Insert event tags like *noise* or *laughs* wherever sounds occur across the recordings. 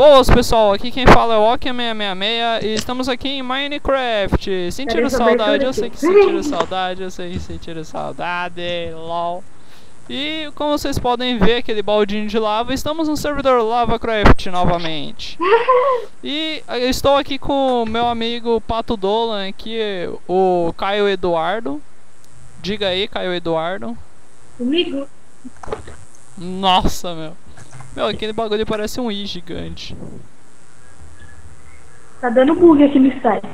Boas pessoal, aqui quem fala é o Ok666 e estamos aqui em Minecraft. Essa saudade, eu sei aqui. que sentiram saudade, eu sei que sentiram saudade, lol. E como vocês podem ver, aquele baldinho de lava, estamos no servidor LavaCraft novamente. *laughs* E eu estou aqui com o meu amigo Pato Dolan, aqui, o Caio Eduardo. Diga aí, Caio Eduardo. Comigo? Nossa, meu. Meu, aquele bagulho parece um i gigante. Tá dando bug aqui no Skype.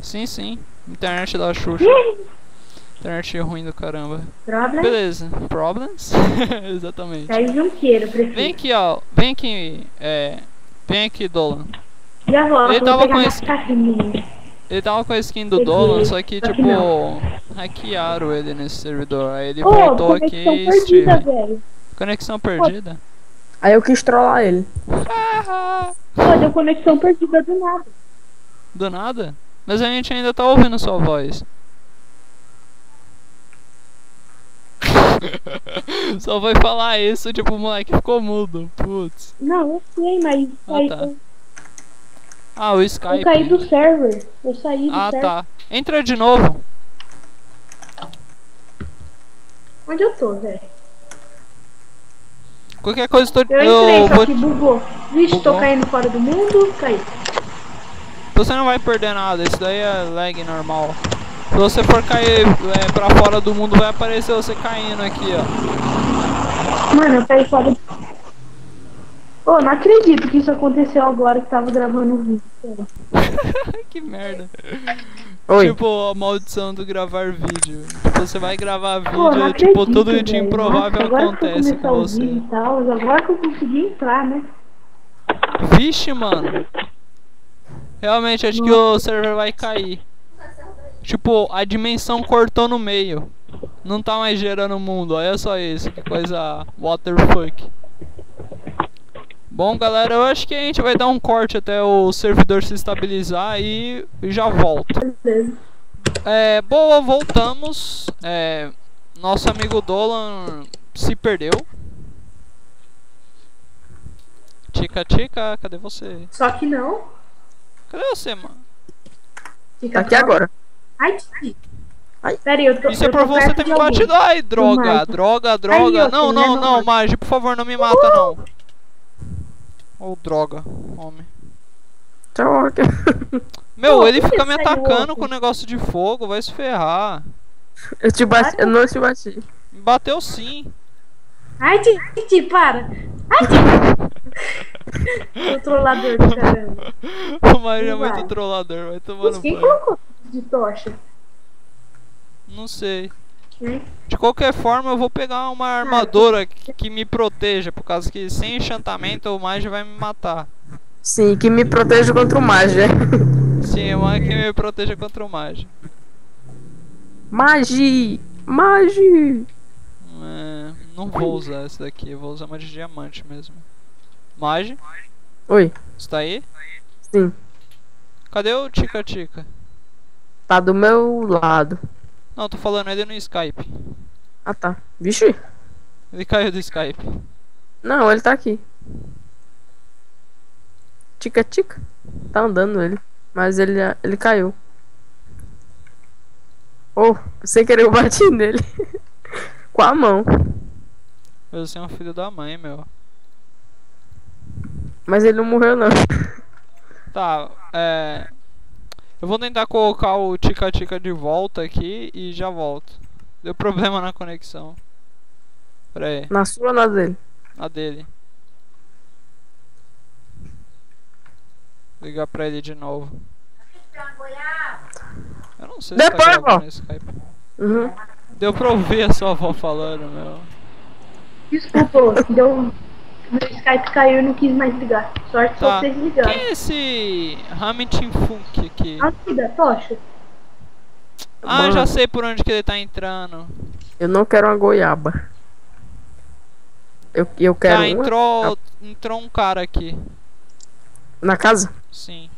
Sim, sim. Internet da Xuxa. Internet ruim do caramba. Problem? Beleza. Problems? *laughs* Exatamente. Caiu junqueiro, prefiro. Vem aqui, ó. Vem aqui, é. Vem aqui, Dolan. Já volto, Ele tava com esse-. Ele tava com a skin do. Dolan, só que, Só que tipo, não. hackearam ele nesse servidor. Aí ele Ô, voltou aqui e. Conexão perdida? Aí eu quis trollar ele. Ah, Pô, deu conexão perdida do nada. do nada? Mas a gente ainda tá ouvindo sua voz. *laughs* Só vai falar isso, tipo, o moleque ficou mudo. Putz. Não, eu sei, mas Ah, aí tá. eu, Ah, o eu Skype. caí do server. Eu saí do Ah, server. tá. Entra de novo. Onde eu tô, velho? Qualquer coisa tô, Eu eu entrei, só que bugou. Vixe, tô Bugou? caindo fora do mundo, caí. Você não vai perder nada, isso daí é lag normal. Se você for cair é, pra fora do mundo, vai aparecer você caindo aqui, ó. Mano, eu caí fora do... Pô, não acredito que isso aconteceu agora que tava gravando o vídeo. *laughs* que merda. Oi. Tipo, a maldição do gravar vídeo. Tipo, você vai gravar vídeo, Pô, tipo, acredito, tudo de improvável Nossa, acontece com você. tal, agora que eu consegui entrar, né? Vixe, mano. Realmente, acho que o server vai cair. Tipo, a dimensão cortou no meio. Não tá mais gerando o mundo. Olha só isso, que coisa waterfuck. Bom, galera, eu acho que a gente vai dar um corte até o servidor se estabilizar e, já volto. É, boa, voltamos. É, nosso amigo Dolan se perdeu. Tica, tica, cadê você? Só que não. Cadê você, mano? Fica Tá aqui agora. Ai, Titi. Ai. Pera aí, eu tô. Isso é pra tô você ter me batido. Ai, droga, droga, droga. Não, não, vendo, não? Magi, por favor, não me mata, não. Ô, droga, homem. Tchau. ok. Meu, Pô, ele fica me atacando com o negócio de fogo, vai se ferrar. Eu te bati. Eu não te bati. Me bateu sim. Ai, Titi, para. Ai, Titi. Trollador do caramba. *laughs* O Magi é vai. muito trollador, vai tomar no Quem banho. colocou de tocha? Não sei. De qualquer forma, eu vou pegar uma armadura que, que me proteja, por causa que sem encantamento o Magi vai me matar. Sim, que me proteja contra o magia. *laughs* Sim, uma que me proteja contra o Magi. Magi! Magi! É, não vou usar essa daqui, vou usar uma de diamante mesmo. Magi, Oi. está aí? Sim. Cadê o Tica Tica? Tá do meu lado. Não, tô falando ele no Skype. Ah tá. Vixe. Ele caiu do Skype. Não, ele tá aqui. Tica tica. Tá andando ele. Mas ele, ele caiu. Oh, sem querer eu bati *laughs* nele. Com a mão. Você é um filho da mãe, meu. Mas ele não morreu não. Tá, é. Eu vou tentar colocar o Tica Tica de volta aqui e já volto. Deu problema na conexão. Pera aí, Na sua ou na dele? a dele. Ligar pra ele de novo. Eu não sei se Depois, tá gravando ó. no Skype. Uhum. Deu pra ouvir a sua avó falando, meu. Desculpa, deu. Meu Skype caiu e não quis mais ligar. Sorte Tá. só vocês ligaram. Quem é esse Hamilton Funk aqui? Da tocha? Ah, Mano. já sei por onde que ele tá entrando. Eu não quero uma goiaba. Eu, eu quero Tá, uma entrou, entrou um cara aqui. na casa. Sim.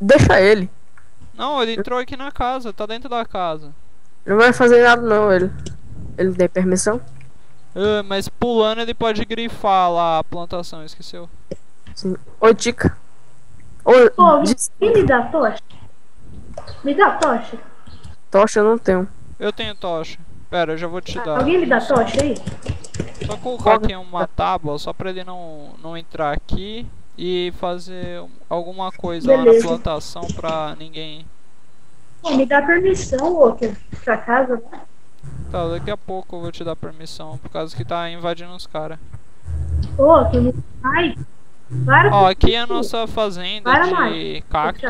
Deixa ele. Não, ele entrou aqui na casa, tá dentro da casa. Não vai fazer nada não, ele. Ele tem permissão? Ah, mas pulando ele pode grifar lá a plantação, esqueceu. Sim. Oi, Tica. Oi, Pô, quem me dá tocha? Me dá tocha? tocha eu não tenho. Eu tenho tocha. Pera, eu já vou te dar. Alguém me dá tocha aí? Só colocar aqui uma tábua só pra ele não, não entrar aqui e fazer alguma coisa lá na Beleza. plantação pra ninguém. Pô, me dá permissão, Walker, pra casa, né? Tá, daqui a pouco eu vou te dar permissão, por causa que tá invadindo os caras. Ô, que me... Ai, para Ó, aqui é a nossa fazenda Para, de Mike. cacto.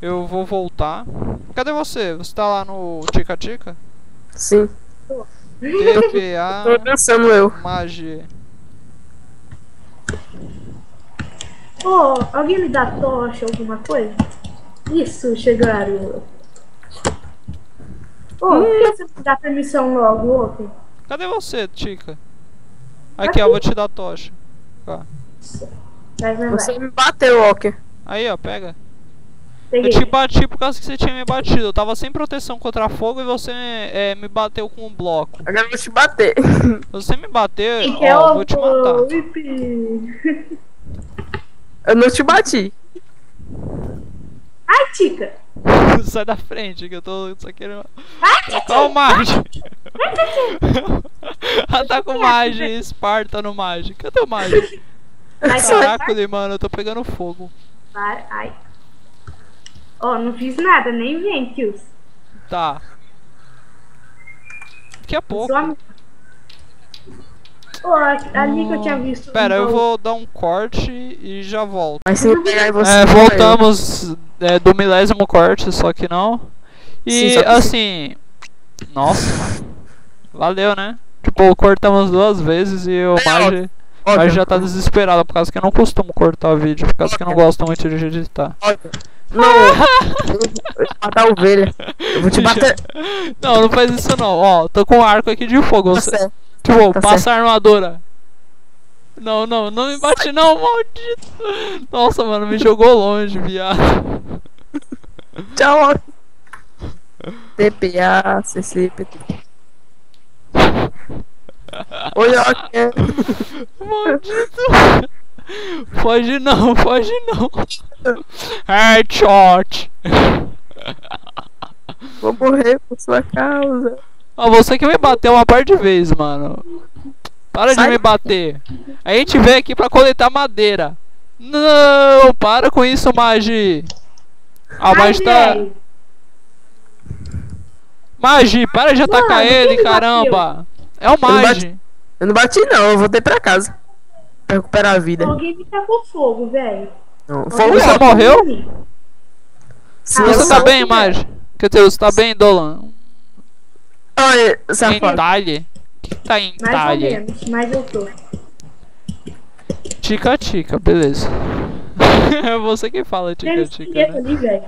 Eu vou voltar. Cadê você? Você tá lá no Tica Tica? Sim. *laughs* Tô TPA dançando eu. Magia. Ô, alguém me dá tocha, alguma coisa? Isso, chegaram. Ô, por que você me dá permissão logo, Walker? Cadê você, Tica? Aqui, ó, vou te dar tocha. Ó. Vai, vai, Você vai. me bateu, Walker. Aí, ó, pega. Peguei. Eu te bati por causa que você tinha me batido. Eu tava sem proteção contra fogo e você é, me bateu com um bloco. Agora eu vou te bater. *laughs* Você me é ó, eu o vou te matar. Eu não te bati. Ai, Tica! *laughs* Sai da frente que eu tô só querendo. Ai, Tica! Tacar o Mage! Ataca o Mage, Esparta no Mage. Cadê o Mage? Vai, Caraca, mano, eu tô pegando fogo. Para, ai. Ó, não fiz nada, nem vem, Kills. Tá. Daqui a pouco. Sou amiga. Ó, ali que eu tinha visto. Pera, um eu vou dar um corte e já volto. Mas se eu pegar você. É, voltamos é, do milésimo corte, só que não. E Sim, só que assim. Nossa. Valeu, né? Tipo, cortamos duas vezes e o Mage, Mage já tá desesperado por causa que eu não costumo cortar vídeo, por causa que eu não gosto muito de editar. Não, eu vou matar a ovelha. Eu vou te bater. *laughs* Não, não faz isso não. Ó, tô com um arco aqui de fogo. Tá Você, certo. tipo, tá passa a armadura. Não, não, não me bate não, maldito. Nossa, mano, me jogou longe, viado. Tchau. TPA, CCPT. Oi, Walker. Maldito. Foge não, foge não. Headshot. Vou morrer por sua causa. Ó, você que me bateu uma par de vezes, mano. Para de Sai me daqui. bater. A gente veio aqui pra coletar madeira. Não, para com isso, Magi. Ah, o Ai, Magi tá. Magi, para de atacar Mano, ele, me caramba. É o Magi. Eu não bati, não. Eu voltei pra casa. Pra recuperar a vida. Alguém me tacou fogo, velho. Fogo Você morreu? em. Se Ah, eu Você tá bem? Quer dizer, você tá bem, Dolan? Olha, Em safado. O que tá em Mais ou Itália? menos, mas eu tô. Tica tica, beleza. *laughs* é você que fala Tem tica tica, esqueleto né? ali,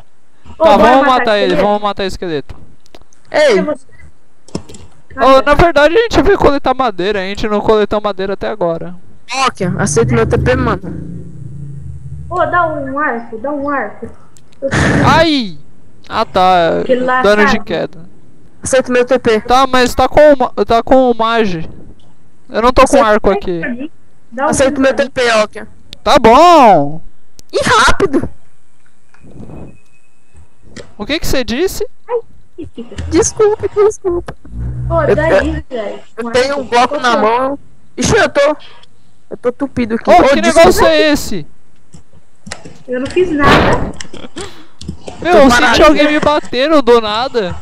Tá, bora vamos matar ele, esqueleto? vamos matar o esqueleto. Ei? Oh, na verdade a gente veio coletar madeira, a gente não coletou madeira até agora. Walker, aceita meu TP, mano. Ô, dá um arco, dá um arco. Ai! Ah tá, dano de sabe? queda. Aceita meu TP. Tá, mas tá com o, tá com o mage. Eu não tô com Você- arco aqui. Dá um Aceita meu. TP, Walker. Tá bom! E rápido. O que que você disse? Ih, fica. Desculpa, desculpa. Ô, Eu- daí, velho. Eu tenho um bloco na mão. Ixi, eu tô. Eu tô tupido aqui. Oh, Ô, que negócio é esse? Eu não fiz nada. Meu, eu senti alguém me batendo do nada.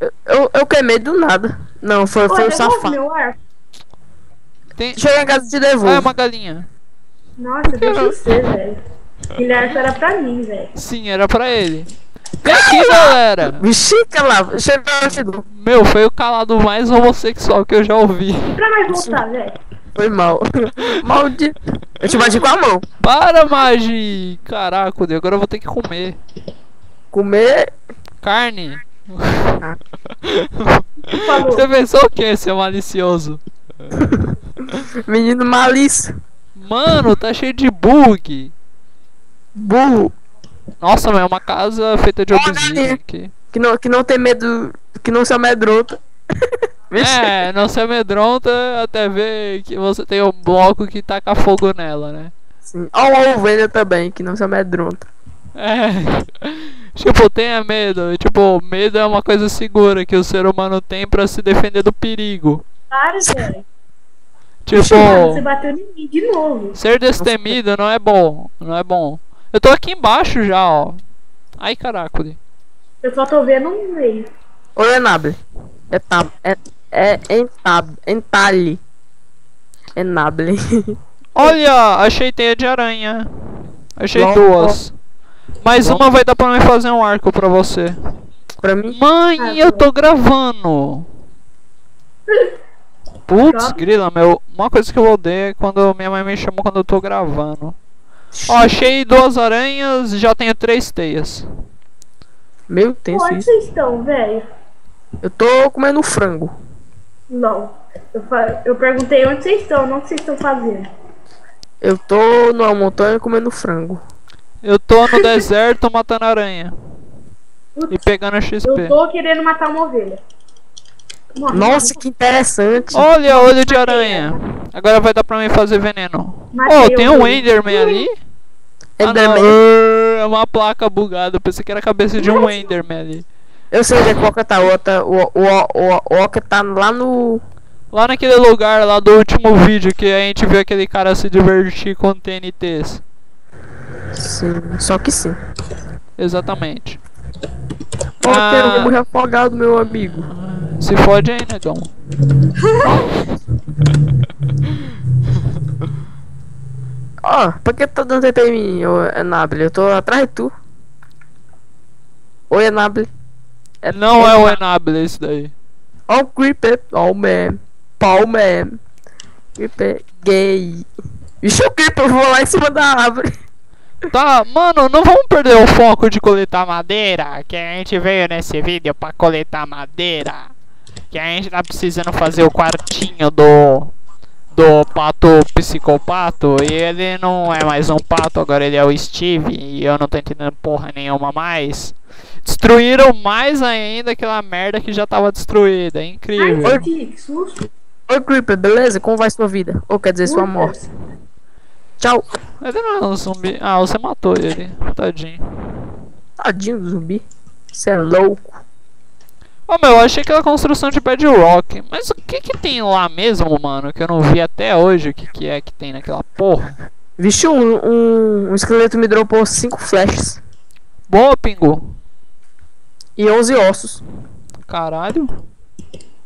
Eu, eu, eu queimei do nada. Não, foi, Ô, foi o safado. meu arco. Tem... Chega em casa e te Ah, é uma galinha. Nossa, deixa eu *laughs* ser, velho. Aquele arco era pra mim, velho. Sim, era pra ele. Vem aqui, galera! Eu te dou. Meu, foi o calado mais homossexual que eu já ouvi. Pra nós voltar, velho. Foi mal. *laughs* Maldito. Eu te bati com a mão. Para, Magi! Caraca, Deus, agora eu vou ter que comer. Comer. Carne. *laughs* Falou. Você pensou o que, seu malicioso? *laughs* Menino malício. Mano, tá cheio de bug. Burro. Nossa, mas é uma casa feita de Ó, obsidian galinha. aqui. Que não, que não tem medo. Que não se amedronta. *laughs* É, não se amedronta até ver que você tem um bloco que taca fogo nela, né? Sim. Ó, uma ovelha também, que não se amedronta. É. *laughs* Tipo, tenha medo. Tipo, medo é uma coisa segura que o ser humano tem pra se defender do perigo. Para, velho. Tipo, Mano, você bateu em mim de novo. ser destemido não é bom. Não é bom. Eu tô aqui embaixo já, ó. Ai, caraca. Eu só tô vendo um meio. Oi, Enable. É tab. É. É entab. Entalhe. Enable. *laughs* Olha, achei teia de aranha. Achei Bom, duas. Mais Bom. uma vai dar pra mim fazer um arco pra você. pra mim. Mãe, Ah, eu tô gravando. *laughs* Putz, grila, meu. Uma coisa que eu odeio é quando minha mãe me chamou quando eu tô gravando. Ó, achei duas aranhas e já tenho três teias. Meu, tenso onde vocês estão, velho? Eu tô comendo frango. Não. Eu, fa- eu perguntei onde vocês estão, não o que vocês estão fazendo. Eu tô numa montanha comendo frango. Eu tô no *laughs* deserto matando aranha. Putz, E pegando XP. Eu tô querendo matar uma ovelha. Morre, Nossa, que interessante. Olha, olho de aranha. Agora vai dar pra mim fazer veneno. Matei Oh, o tem um. Enderman ali? Ah. Enderman. É uma placa bugada. Eu pensei que era a cabeça de um Enderman ali. Eu sei onde é que o Oca tá. O, o, o, o, o Oca tá lá no. Lá naquele lugar lá do último vídeo que a gente viu aquele cara se divertir com TNTs. Sim, só que sim. Exatamente. Oca, Ah. eu vou morrer afogado, meu amigo. Se fode aí, negão. *laughs* Ó, por que tu tá dando TP em mim, ô Enable? Eu tô atrás de tu. Oi, Enable. É, Não é o Enable esse daí. Ó o Creeper. Ó o man. Pau man. Creeper gay. Vixe, o Creeper voou lá em cima da árvore. *laughs* Tá, mano, não vamos perder o foco de coletar madeira. Que a gente veio nesse vídeo pra coletar madeira. Que a gente tá precisando fazer o quartinho do. Do pato psicopato. E ele não é mais um pato, agora ele é o Steve. E eu não tô entendendo porra nenhuma mais. Destruíram mais ainda aquela merda que já tava destruída. É Ai, incrível. que, que susto. Oi, Creeper, beleza? Como vai sua vida? Ou quer dizer, sua morte? Tchau. Ele não é um zumbi. Ah, você matou ele. Tadinho. Tadinho do zumbi. Você é louco. Ô meu, eu achei aquela construção de bedrock. Mas o que que tem lá mesmo, mano? Que eu não vi até hoje o que que é que tem naquela porra. Vixe, um, um, um esqueleto me dropou 5 flashes Boa, Pingu. e 11 ossos. Caralho.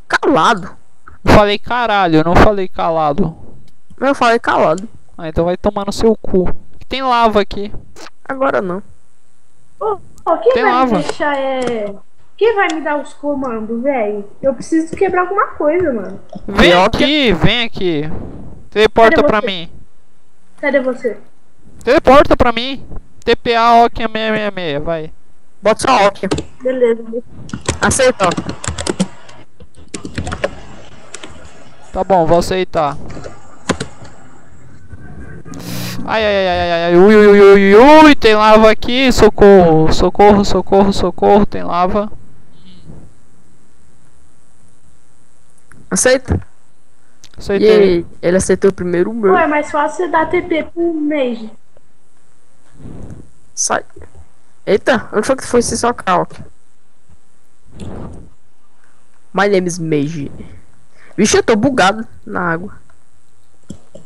Calado. Eu falei caralho, eu não falei calado. Eu falei calado. Ah, então vai tomar no seu cu. Tem lava aqui. Agora não. Ô, ô, quem Tem vai lava. deixar é. Quem vai me dar os comandos, velho? Eu preciso quebrar alguma coisa, mano. Vem aqui, vem aqui. Teleporta pra você? mim. Cadê você? Teleporta pra mim. TPA Okia 666, vai. Bota só óculos. Beleza. Aceita. Tá bom, vou aceitar. Ai, ai, ai, ai, ai, ai, ui, ui, ui, ui, ui, tem lava aqui, socorro, socorro, socorro, socorro, tem lava. Aceita? E Aceitei. aí, ele aceitou primeiro o meu. Pô, é mais fácil você dar TP pro Mage. Sai. Eita, onde foi que foi esse só calque? My name is Mage. Vixe, eu tô bugado na água.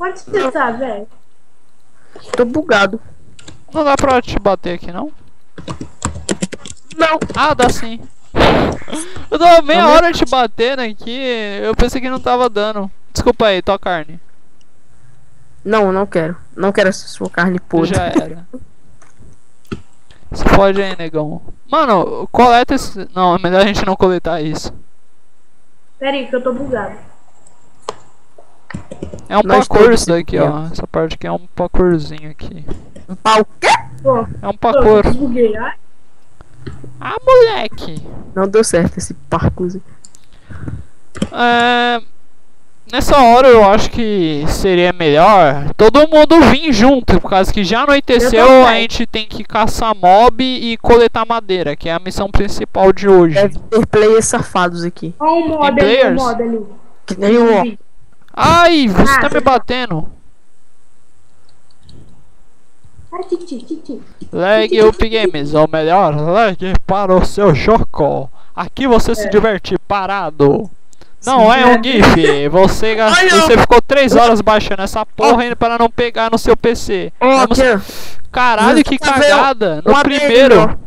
Onde você tá, velho? Tô bugado. Não dá pra te bater aqui, não? Não. Ah, dá sim. Eu tava meia hora te batendo aqui, eu pensei que não tava dando. Desculpa aí, tua carne. Não, não quero. Não quero essa sua carne podre. Já era. Se pode aí, negão. Mano, coleta esse. Não, é melhor a gente não coletar isso. Pera aí, que eu tô bugado. É um Nós parkour isso daqui, aqui, ó. Essa parte aqui é um parkourzinho aqui. Um pau quê? Pô, É um pô, parkour. eu buguei. Ai, Ah, moleque! Não deu certo esse parkour. É... Nessa hora eu acho que seria melhor todo mundo vir junto, por causa que já anoiteceu, Eu a gente tem que caçar mob e coletar madeira, que é a missão principal de hoje. Deve ter players safados aqui. Ó um mod ali, um mod ali. Que nem o. Ai, você Ah, tá você me tá- batendo. Leg Up Games, o melhor leg para o seu jogo. Aqui você se É. diverte parado. Não é um GIF. Você, gas- Ai, não. você ficou 3 horas baixando essa porra ainda para não pegar no seu PC. Ó. Caralho, que vê cagada. No primeiro.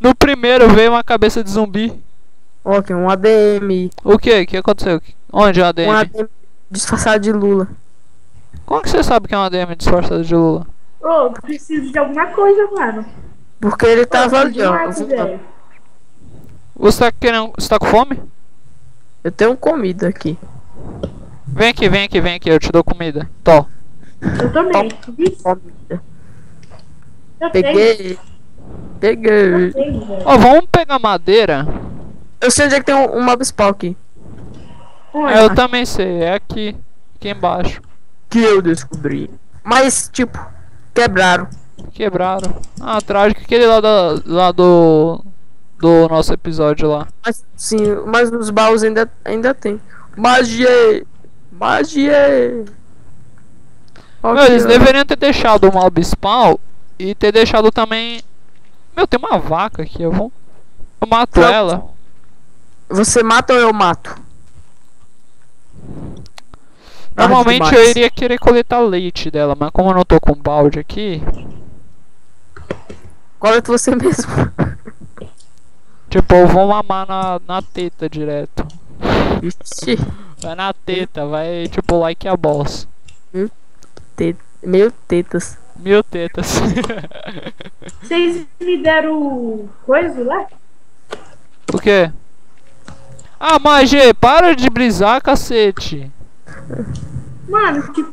No primeiro veio uma cabeça de zumbi. Aqui, um ADM. O que? O que aconteceu? Onde é o ADM? Um ADM disfarçado de Lula. Como que você sabe que é um ADM disfarçado de Lula? Ô, preciso de alguma coisa, mano. Porque ele tava ali, ó. Você tá querendo. Você tá com fome? Eu tenho comida aqui. Vem aqui, vem aqui, vem aqui, eu te dou comida. Tó. Eu também. Vixe, Comida. Eu. Peguei. Peguei. Tenho. Ó, vamos pegar madeira. Eu sei onde é que tem um, um mob spawn aqui. É, eu também sei, é aqui. Aqui embaixo. Que eu descobri. Mas, tipo, quebraram. Quebraram. Ah, trágico. Aquele lá, da, lá do. Do nosso episódio lá. Mas, sim, mas os baús ainda, ainda tem. Magia! Magia! Meu, eles deveriam ter deixado o mob spawn e ter deixado também. Meu, tem uma vaca aqui, eu vou. Eu mato Não. ela. Você mata ou eu mato? Normalmente demais. eu iria querer coletar leite dela, mas como eu não tô com balde aqui, Coleta você mesmo. tipo, eu vou mamar na, na teta direto. Ixi, Vai na teta, vai tipo like a boss. te- meio tetas. Mil tetas. *laughs* Vocês me deram coisa lá? o quê? Ah, Magê, para de brisar, cacete. Mano, tipo.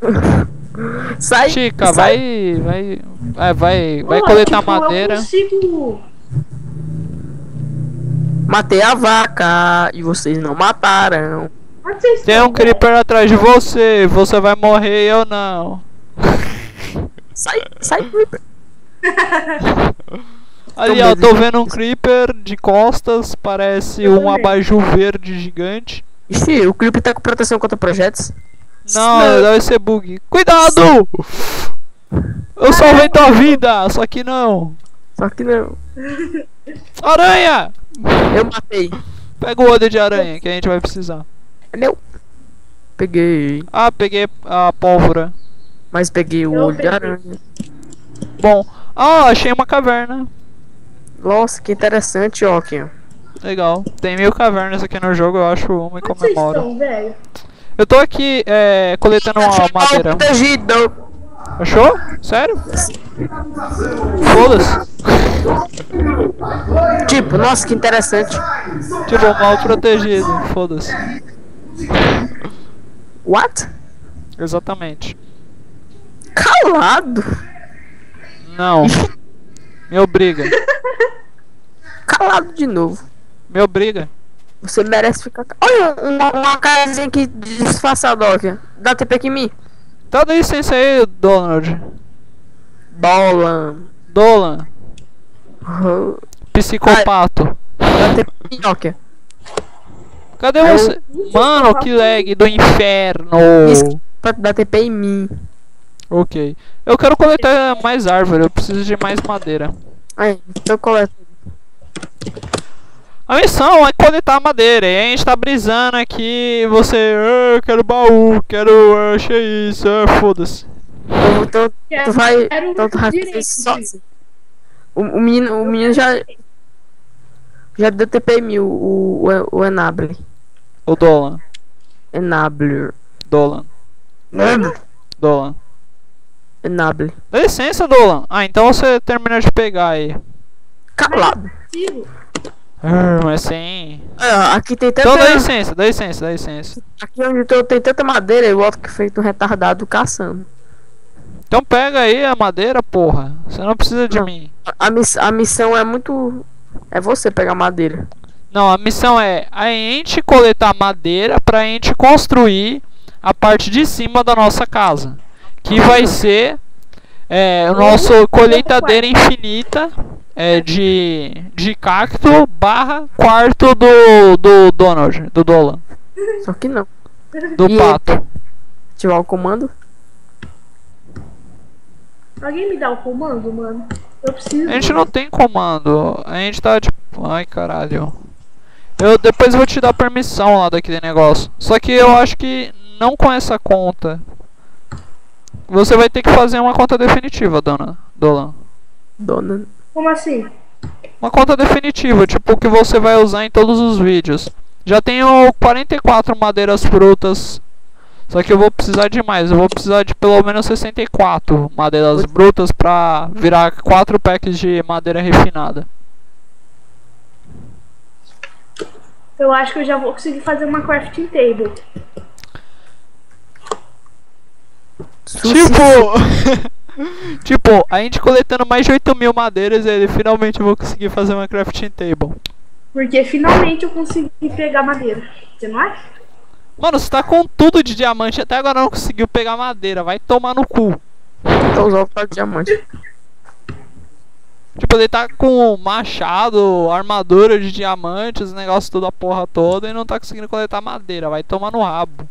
Sai! Chica, sai. vai. Vai. É, vai, vai pô, coletar tipo, Eu madeira. consigo. Matei a vaca e vocês não mataram. Vocês Tem um creeper atrás de você, você vai morrer e eu não. Sai, sai, Creeper. *laughs* Ali, ó, tô vendo um creeper de costas, parece Eu um abajur verde gigante. Ixi, o Creeper tá com proteção contra projetos. Não, Não. deve ser bug. Cuidado! Eu salvei tua vida, só que não. Só que não. *laughs* Aranha! Eu matei. Pega o olho de aranha que a gente vai precisar. É meu. Peguei. Ah, peguei a pólvora. Mas peguei o olho de aranha. Bom, ah, achei uma caverna. Nossa, que interessante, ó, aqui, ó. Legal. Tem mil cavernas aqui no jogo, eu acho uma e comemoro. estão, velho? Eu tô aqui é, coletando uma madeira. Protegido. Achou? Sério? Foda-se. Tipo, nossa, que interessante. Tipo, mal protegido. Foda-se. What? Exatamente. Calado. Não. *laughs* Me obriga. Calado de novo. Me obriga. Você merece ficar. ca- Olha, uma, uma casinha aqui disfarçada, ó, aqui. Dá TP aqui em mim. Tá dá licença aí, Donald. Dolan. Dolan. Oh, Psicopato. Dá TP aqui. Cadê Eu- você? Mano, que lag do inferno. Pra dar TP em mim. Ok. Eu quero coletar mais árvore. Eu preciso de mais madeira. Aí, então coleta. A missão é coletar madeira. E a gente tá brisando aqui. Você, "Ah, eu quero baú, quero, ah, achei isso, ah, foda-se. Então, então tu vai. Quero Então tu vai sozinho. O, o menino, o menino já. Já deu TP em mim, o, o, o, o Enable. O Dolan. Enabler. Dolan. Dolan. Enable. Dá licença, Dolan. Ah, então você termina de pegar aí. Calado. Consigo. Ah, mas sim. Ah, aqui tem tanta. Então dá licença, dá licença, dá licença. Aqui onde eu tem tanta madeira, eu volto que feito um retardado caçando. Então pega aí a madeira, porra. Você não precisa de Não. mim. A, miss, a missão é muito. É você pegar madeira. Não, a missão é a gente coletar madeira pra gente construir a parte de cima da nossa casa. Que vai ser é, o nosso colheitadeira infinita é, de, de cacto barra quarto do, do Donald, do Dolan, Só que não. do E pato. Ativar o comando. Alguém me dá o comando, mano? Eu preciso. A gente não tem comando. A gente tá tipo. Ai caralho. Eu depois vou te dar permissão lá daquele negócio. Só que eu acho que não com essa conta. Você vai ter que fazer uma conta definitiva, dona Dolan. Dona. Como assim? Uma conta definitiva, tipo que você vai usar em todos os vídeos. Já tenho 44 madeiras brutas. Só que eu vou precisar de mais. Eu vou precisar de pelo menos 64 madeiras brutas pra virar 4 packs de madeira refinada. Eu acho que eu já vou conseguir fazer uma crafting table. Tipo. *laughs* *laughs* tipo, a gente coletando mais de 8 mil madeiras, ele finalmente eu vou conseguir fazer uma crafting table. Porque finalmente eu consegui pegar madeira. Você não acha? Mano, você tá com tudo de diamante, até agora não conseguiu pegar madeira, vai tomar no cu. Então usar o diamante. Tipo, ele tá com machado, armadura de diamantes, negócio tudo a porra toda e não tá conseguindo coletar madeira, vai tomar no rabo.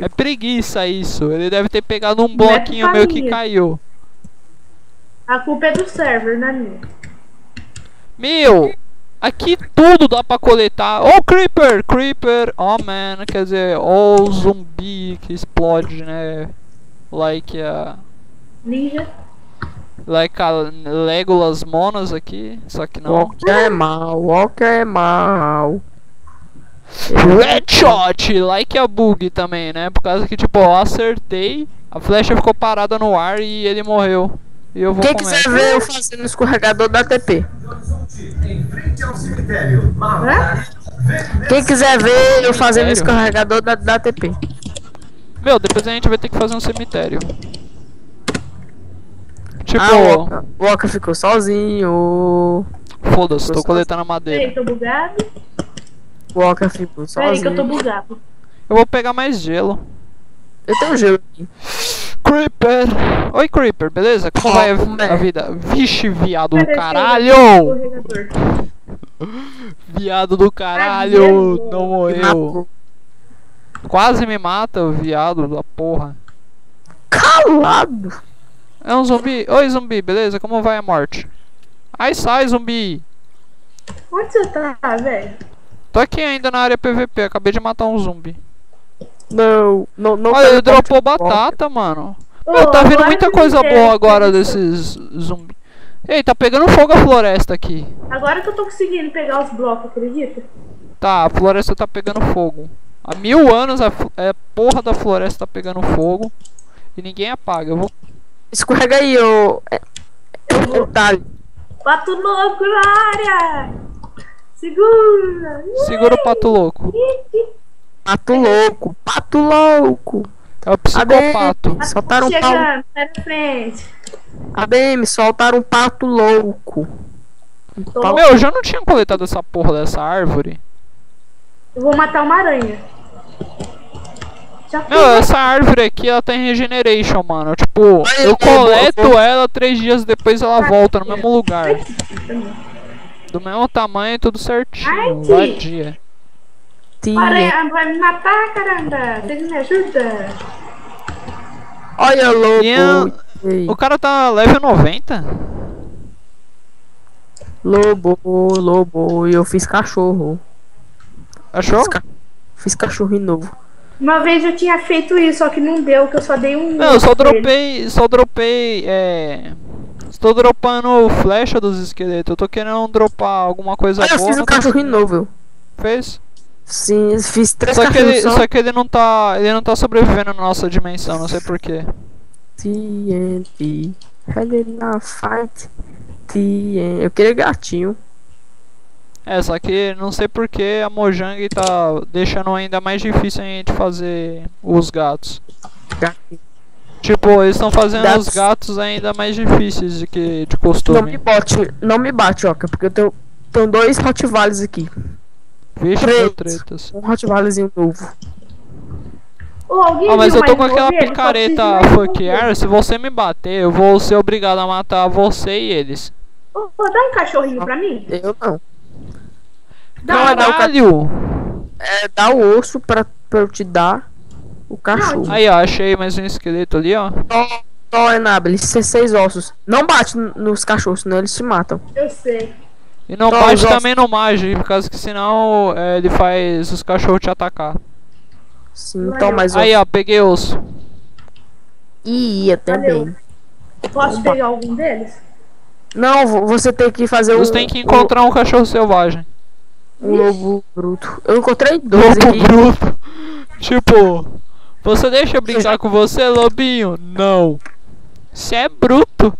É preguiça isso, ele deve ter pegado um é bloquinho meu que caiu. A culpa é do server, não é minha. Meu, aqui tudo dá pra coletar. Oh, Creeper! Creeper! Oh, man, quer dizer, oh, zumbi que explode, né? Like a... Ninja. Like a Legolas Monas aqui, só que não. Walker é mal, Walker é mal. Red shot, like a bug também, né? Por causa que, tipo, eu acertei, a flecha ficou parada no ar e ele morreu. E eu vou Quem comer. quiser ver eu fazendo escorregador da TP. Hã? Quem quiser ver eu fazendo escorregador da, da TP. Meu, depois a gente vai ter que fazer um cemitério. Tipo, Ah, o Walker, o Walker ficou sozinho. foda-se, tô Gostoso. coletando madeira. tô bugado. O Walker ficou Peraí que eu tô sozinho. bugado. Eu vou pegar mais gelo. Eu tenho gelo aqui. Creeper! Oi, Creeper, beleza? Como Oh, vai a, man. a vida? Vixe, viado do caralho! *laughs* Viado do caralho! Não morreu. Quase me mata, o viado da porra. Calado. É um zumbi. Oi, zumbi, beleza? Como vai a morte? Ai, sai, zumbi! Onde você tá, velho? Tô aqui ainda na área PVP, acabei de matar um zumbi. Não, não, não. Olha, ele dropou batata, mano. Ô, Meu, tá vindo agora muita coisa eu boa agora eu- desses zumbis. Ei, tá pegando fogo a floresta aqui. Agora que eu tô conseguindo pegar os blocos, acredita? Tá, a floresta tá pegando fogo. Há mil anos a, fl- é, porra da floresta tá pegando fogo. E ninguém apaga. Eu vou. Escorrega aí, ô. É, é, é, tá. Pato louco na área! Segura! Segura o pato louco. Pato louco, pato louco. É o psicopato. ADM, soltaram um frente. ADM, soltaram um pato louco. Tô pau- Meu, eu já não tinha coletado essa porra dessa árvore. Eu vou matar uma aranha. Já fui. Meu, essa árvore aqui, ela tem regeneration, mano. Tipo, eu coleto ela, três dias depois ela volta no mesmo lugar. Do mesmo tamanho, tudo Ai, certinho. tia. Vadia. Tia. Aranha vai me matar, caramba! Vocês me ajudam? Olha, Ei, O cara tá level 90? Lobo, lobo. E eu fiz cachorro. Achou? Fiz, ca- fiz cachorrinho novo. Uma vez eu tinha feito isso, só que não deu, que eu só dei um. Não, eu só dropei. Só dropei. É. Estou dropando flecha dos esqueletos. Eu tô querendo dropar alguma coisa Olha, eu boa. fiz um tô cachorrinho novo. Fez? Sim, fiz três Só que, ele, só. só que ele não tá. Ele não tá sobrevivendo na nossa dimensão, não sei porquê. TNT. Ready na fight. TNT. Eu queria gatinho. É, só que não sei porquê a Mojang tá deixando ainda mais difícil a gente fazer os gatos. Gatinho. Tipo, eles estão fazendo Gatos. os gatos ainda mais difíceis de que de Não me costume. bote, não me bate, Oca, porque eu tenho, tenho dois Rottweilers aqui. Vixe, meu tretas. Um Rottweilerzinho novo. Ah, mas eu tô com aquela picareta fuck air, se você me bater, eu vou ser obrigado a matar você e eles. Ô, ô, dá um cachorrinho pra mim? Eu não. Dá Não, um é dar o Caralho! É, dá o osso pra, pra eu te dar o cachorro. Aí, ó, achei mais um esqueleto ali, ó. Tó é nada, eles têm seis ossos. Não bate nos cachorros, senão eles te matam. Eu sei. E não Então, bate os ossos- também no Mage, por causa que senão é, ele faz os cachorros te atacar. Sim, então mais Aí, ó, peguei osso. Ih, eu também. Valeu. Posso pegar algum deles? Não, vo- você tem que fazer Você um, tem que encontrar um cachorro selvagem. um lobo bruto. Eu encontrei dois Lobo aqui. bruto. *laughs* Tipo, você deixa eu brincar com você, lobinho? Não. Você é bruto.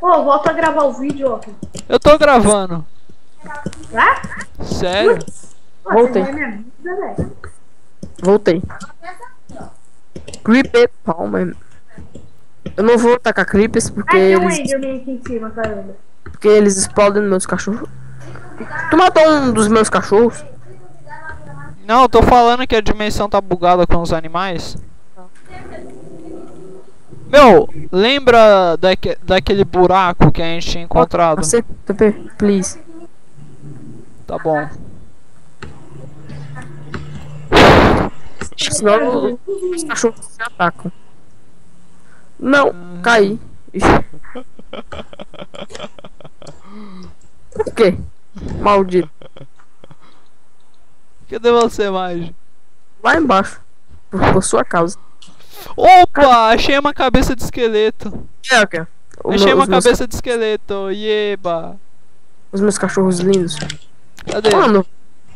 Ô, volta a gravar o vídeo, ó. Eu tô gravando. Tá? Sério? Pô, Voltei. Você vai minha vida, velho. Voltei. Creeper Palmer. Eu não vou tacar creepers porque tem um eles, Enderman aqui em cima, caramba. porque eles explodem nos meus cachorros. Tu matou um dos meus cachorros? Não, eu tô falando que a dimensão tá bugada com os animais. Meu, lembra daque, daquele buraco que a gente tinha encontrado? Você, please. Tá bom. Senão os cachorros se atacam. Não, caí. Ixi. *laughs* Por quê? Maldito. Cadê você, Mage? Lá embaixo. Por, por sua causa. Opa, achei uma cabeça de esqueleto. É, ok. O Achei meu- uma os, meus, cabeça de esqueleto. Yeba. os meus cachorros lindos. Cadê? Mano,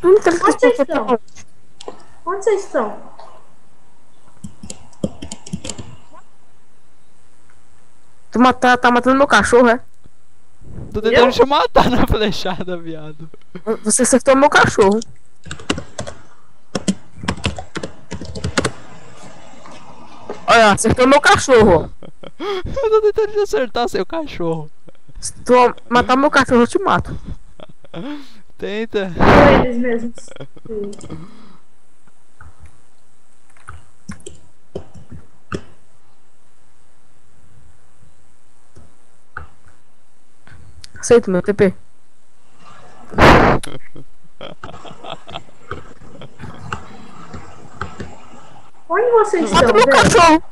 Onde vocês estão? Onde vocês estão? Tu mata, tá matando meu cachorro, é? Tô tentando te matar na flechada, viado. Você acertou meu cachorro. Olha, acertou meu cachorro. *laughs* Eu tô tentando te acertar seu cachorro. Se tu matar meu cachorro, eu te mato. Tenta. São eles mesmos. Aceito meu TP. *laughs* Onde vocês Mata estão, meu velho? cachorro.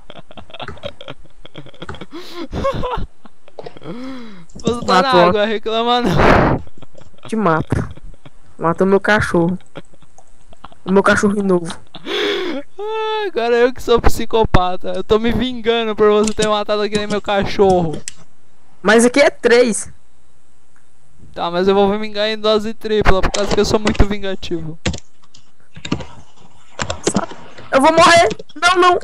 Você tá Matou. na água, reclama não. Te mato. Mata meu cachorro. O meu cachorro novo. Ah, agora eu que sou psicopata. Eu tô me vingando por você ter matado aquele meu cachorro. Mas aqui é três. Tá, mas eu vou vingar em dose tripla, por causa que eu sou muito vingativo. Eu vou morrer. Não, não.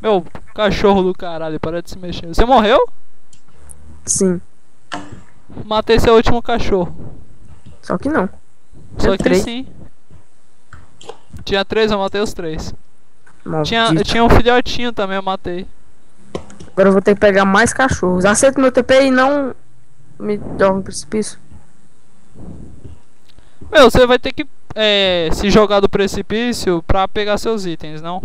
Meu, cachorro do caralho, para de se mexer. Você morreu? Sim. Matei seu último cachorro. Só que não. Só Tinha que três. sim. Tinha três, eu matei os três. Tinha, tinha um filhotinho também, eu matei. Agora eu vou ter que pegar mais cachorros. Aceita meu TP e não me joga no precipício. Meu, você vai ter que é, se jogar do precipício pra pegar seus itens, não?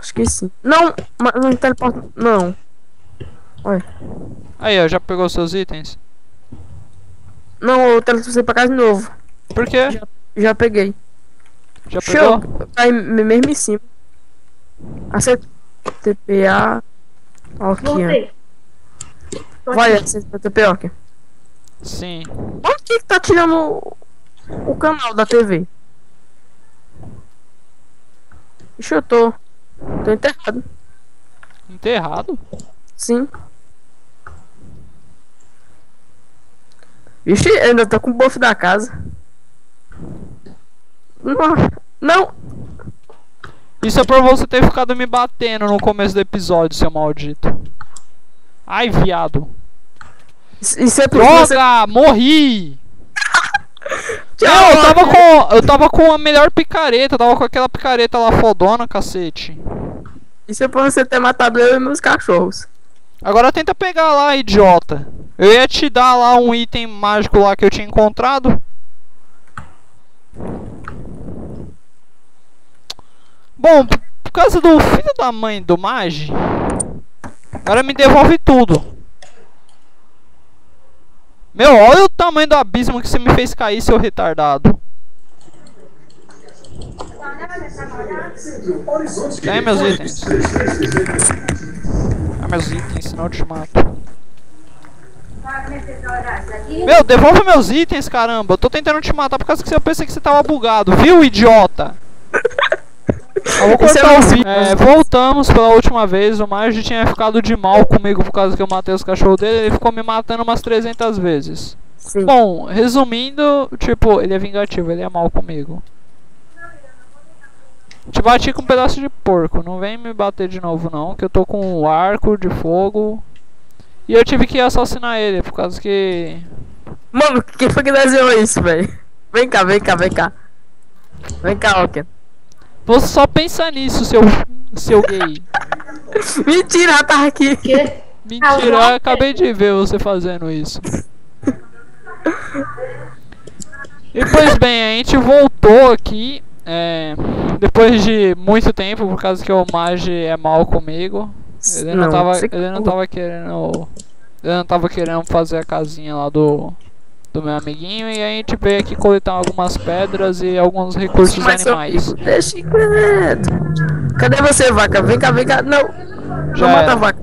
Acho que sim. Não, mas não teleporta. Não. Olha. Aí, ó, já pegou seus itens? Não, eu teleportei pra casa de novo. Por quê? Já peguei. Já Show. pegou? Tá aí me- mesmo em cima. Aceita. TPA. Ok. Vai, TP, ok. Sim. Onde que tá tirando o- o canal da TV? Ixi, eu tô. Tô enterrado. Enterrado? Sim. Vixe, ainda tô com o buff da casa. Não. Não. Isso é por você ter ficado me batendo no começo do episódio, seu maldito. Ai, viado. Isso é por você. Droga! Morri! Tchau, Não, eu tava com. Eu tava com a melhor picareta, eu tava com aquela picareta lá fodona, cacete. Isso é por você ter matado eu e meus cachorros. Agora tenta pegar lá, idiota. Eu ia te dar lá um item mágico lá que eu tinha encontrado. Bom, por causa do filho da mãe do Magi, agora me devolve tudo. Meu, olha o tamanho do abismo que você me fez cair, seu retardado. Tem meus itens. Ah, meus itens, senão eu te mato. Meu, devolve meus itens, caramba. Eu tô tentando te matar por causa que eu pensei que você tava bugado, viu, idiota? Eu vou Esse é. É, voltamos pela última vez. O Marge tinha ficado de mal comigo por causa que eu matei os cachorros dele. Ele ficou me matando umas 300 vezes. Sim. Bom, resumindo, tipo, ele é vingativo, ele é mal comigo. Te bati com um pedaço de porco, não vem me bater de novo não, que eu tô com um arco de fogo. E eu tive que assassinar ele, por causa que... Mano, quem foi que desenhou isso, velho? Vem cá, vem cá, vem cá. Vem cá, ok. Você só pensa nisso, seu, seu gay. *laughs* Mentira, ela tava aqui. Que? Mentira, eu acabei de ver você fazendo isso. E pois bem, a gente voltou aqui, é, depois de muito tempo, por causa que o Mage é mal comigo. Ele não, Não, tava, ele não tava querendo, ele não tava querendo fazer a casinha lá do do meu amiguinho e a gente veio aqui coletar algumas pedras e alguns recursos Mas, seu animais. Deixa quieto. Cadê você, vaca? Vem cá, vem cá. Não. Já não mata a vaca.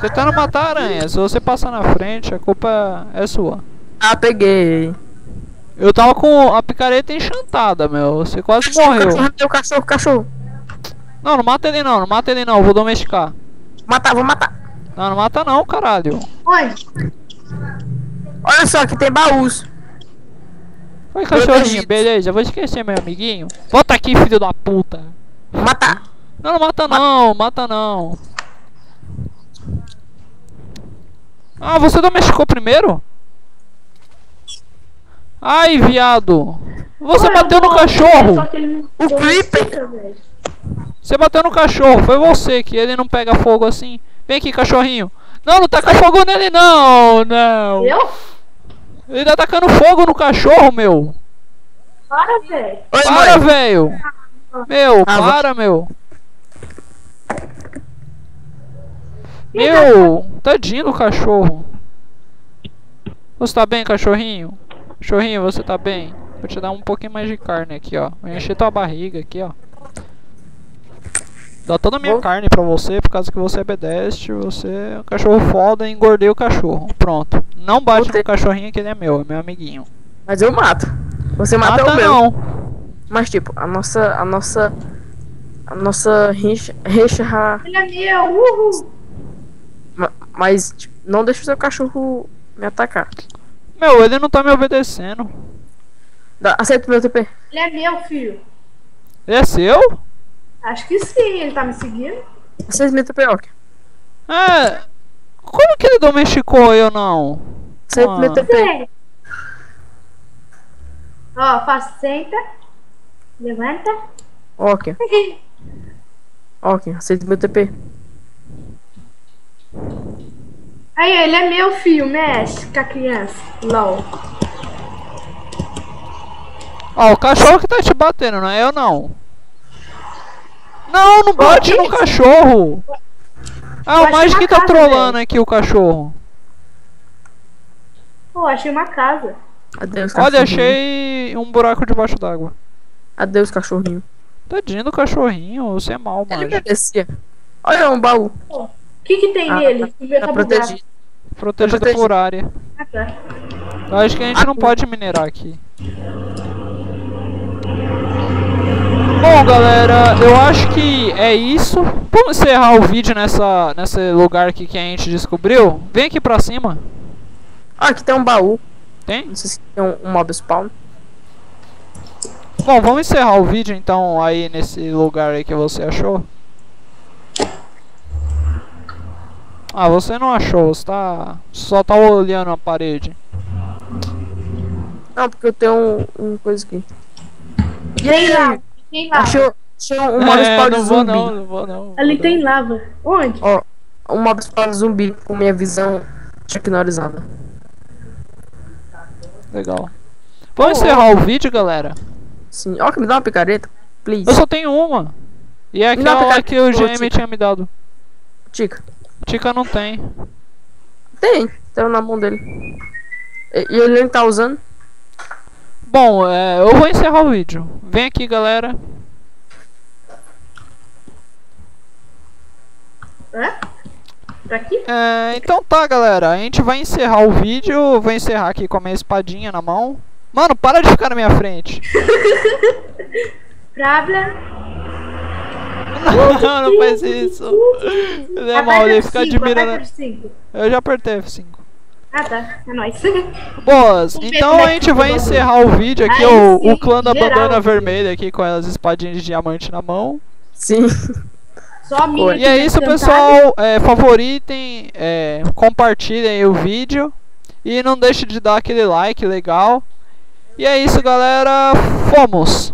Tentando matar a aranha, se você passar na frente, a culpa é sua. Ah, peguei. Eu tava com a picareta enchantada, meu. Você quase morreu. Cachorro, cachorro, cachorro. Não, não mata ele não, não mata ele não, vou domesticar. Matar, vou matar. Não, não mata não, caralho. Onde? Olha só, aqui tem baús. Oi, cachorrinho, beleza, vou esquecer meu amiguinho. Volta aqui, filho da puta. Vou matar. Não, não mata não, mata não. Ah, você domesticou primeiro? Ai, viado. Você Ué, bateu eu no cachorro. que ele O Creeper. Você bateu no cachorro, foi você que ele não pega fogo assim. Vem aqui, cachorrinho. Não, não taca fogo nele não, não. Eu? Ele tá tacando fogo no cachorro, meu. Para, velho. Para, velho. Meu, Ah, para, meu. Meu, tadinho do cachorro. Você tá bem, cachorrinho? Cachorrinho, você tá bem? Vou te dar um pouquinho mais de carne aqui, ó. Vou encher tua barriga aqui, ó. Dá toda a minha Vou- carne pra você, por causa que você é pedestre, você é um cachorro foda e engordei o cachorro. Pronto. Não bate Vou ter- no cachorrinho que ele é meu, é meu amiguinho. Mas eu mato. Você mata Mata o meu. não. Mas tipo, a nossa. A nossa. A nossa rixa. Ele é meu, uhul. ma- mas tipo, não deixa o seu cachorro me atacar. Meu, ele não tá me obedecendo. Dá, aceita o meu TP. Ele é meu, filho. Ele é seu? Acho que sim, ele tá me seguindo. Meu TP, ok. É. Como que ele domesticou eu não? Meu Ah. TP. Sim. Ó, faço senta. Levanta. Ok, *laughs* ok. Aceita o meu TP. Aí, ele é meu filho, mexe com a criança. LOL. Ó, o cachorro que tá te batendo, não é eu não. Não, não bate no cachorro. Ah, o que tá casa, trolando aqui o cachorro. Pô, achei uma casa. Adeus, Olha, cachorrinho. achei um buraco debaixo d'água. Adeus, cachorrinho. Tadinho do cachorrinho, você é mal, Ele mano. merecia. Olha um baú. O que que tem Ah, nele? Tá tá bugado. protegido. Protegido protegido. por área. Ah, tá. Eu acho que a gente Ah, não tá. pode minerar aqui. Bom, galera, eu acho que é isso. Vamos encerrar o vídeo nessa, nesse lugar aqui que a gente descobriu. Vem aqui pra cima. Ah, aqui tem um baú. Tem? Não sei se tem um, um mob spawn. Bom, vamos encerrar o vídeo então aí nesse lugar aí que você achou. Ah, você não achou, você tá. Só tá olhando a parede. Não, porque eu tenho um, um coisa aqui. E aí? Tem lava. Achou, achou um mob É, spawn não vou zumbi. não, não vou não. Ali vou tem não. lava. Onde? Ó, um mob spawn zumbi com minha visão tecnorizada. Legal. Vamos encerrar o vídeo, galera. Sim. Ó, que me dá uma picareta. Please. Eu só tenho uma. E é Me dá aquela que o GM Tica. tinha me dado. Tica. Tica não tem. Tem, tem na mão dele. E, e ele nem tá usando. Bom, é, eu vou encerrar o vídeo. Vem aqui, galera. Hã? Tá aqui? É, então tá, galera. A gente vai encerrar o vídeo. Eu Vou encerrar aqui com a minha espadinha na mão. Mano, para de ficar na minha frente. *laughs* Problem. Não, não faz isso. É mal, ele fica admirando. Eu já apertei F5. Ah, tá. É nóis. *laughs* Boas, então a gente que vai encerrar o vídeo aqui, o, sim, o clã da bandana vermelha aqui com as espadinhas de diamante na mão. Sim. Só a minha. E é isso, pessoal. É, favoritem, é, compartilhem o vídeo. E não deixe de dar aquele like legal. E é isso, galera. Fomos!